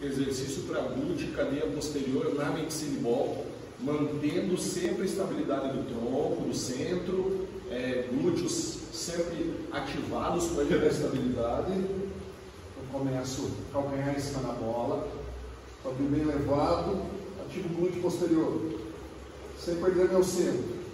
exercício para glúteo e cadeia posterior na medicine ball, mantendo sempre a estabilidade do tronco, do centro, é, glúteos sempre ativados para gerar estabilidade. Eu começo calcanhar em cima da bola, quadril bem elevado, ativo o glúteo posterior, sem perder meu centro.